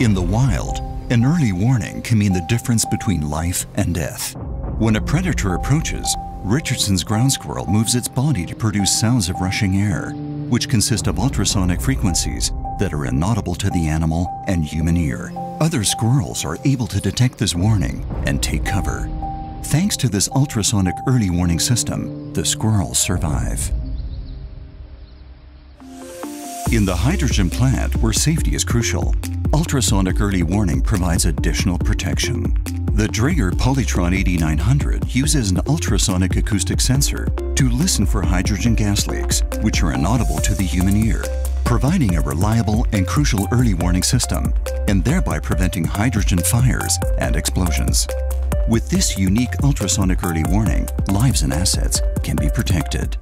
In the wild, an early warning can mean the difference between life and death. When a predator approaches, Richardson's ground squirrel moves its body to produce sounds of rushing air, which consist of ultrasonic frequencies that are inaudible to the animal and human ear. Other squirrels are able to detect this warning and take cover. Thanks to this ultrasonic early warning system, the squirrels survive. In the hydrogen plant, where safety is crucial, ultrasonic early warning provides additional protection. The Draeger Polytron 8900 uses an ultrasonic acoustic sensor to listen for hydrogen gas leaks, which are inaudible to the human ear, providing a reliable and crucial early warning system, and thereby preventing hydrogen fires and explosions. With this unique ultrasonic early warning, lives and assets can be protected.